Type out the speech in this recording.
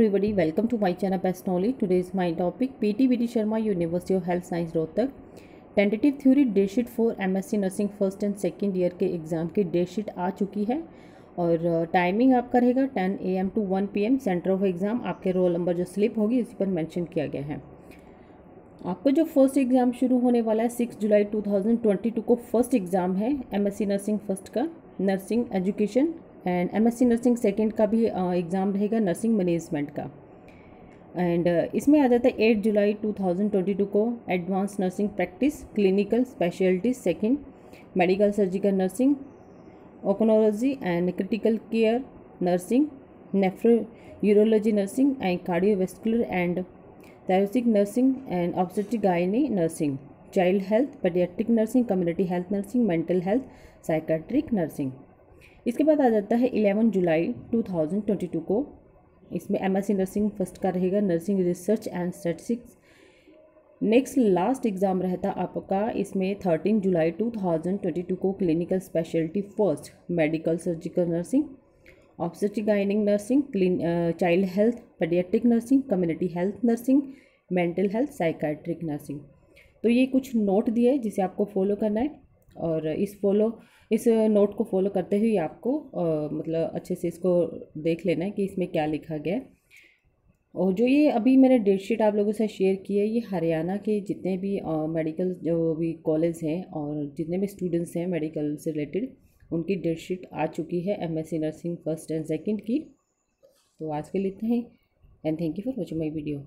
everybody, welcome to my channel best knowledge. Today is my topic pt vd sharma, university of health science, rohtak. Tentative theory date sheet for MSc nursing first and second year के exam की date sheet आ चुकी है। और timing आपका रहेगा 10 AM to 1 PM centre of exam आपके roll number जो स्लिप होगी इसी पर मेंशन किया गया है। आपको जो फ़र्स्ट एग्ज़ाम शुरू होने वाला है सिक्स जुलाई 2022 को फ़र्स्ट एग्ज़ाम है एमएससी नर्सिंग फ़र्स्ट का nursing education and MSc nursing second का भी एग्ज़ाम रहेगा नर्सिंग मैनेजमेंट का। एंड इसमें आ जाता है एट जुलाई 2022 को advance nursing practice clinical speciality second medical surgical nursing oncology and critical care nursing nephro urology nursing and cardiovascular and thoracic nursing and obstetric gynae nursing child health paediatric nursing community health nursing mental health psychiatric nursing इसके बाद आ जाता है 11 जुलाई 2022 को। इसमें M S nursing first का रहेगा nursing research and statistics next last exam रहता आपका, इसमें 13 जुलाई 2022 को clinical speciality first medical surgical nursing obstetric गाइनिंग nursing clean child health paediatric nursing community health nursing mental health psychiatric nursing तो ये कुछ नोट दिए जिसे आपको फॉलो करना है। और इस फॉलो इस नोट को फॉलो करते हुए आपको आ, मतलब अच्छे से इसको देख लेना है कि इसमें क्या लिखा गया है। और जो ये अभी मैंने डेट शीट आप लोगों से शेयर की है ये हरियाणा के जितने भी आ, मेडिकल जो भी कॉलेज हैं और जितने भी स्टूडेंट्स हैं मेडिकल से रिलेटेड उनकी डेट शीट आ चुकी है MSc nursing first and second की। तो आज के लिए इतना ही and thank you for watching my video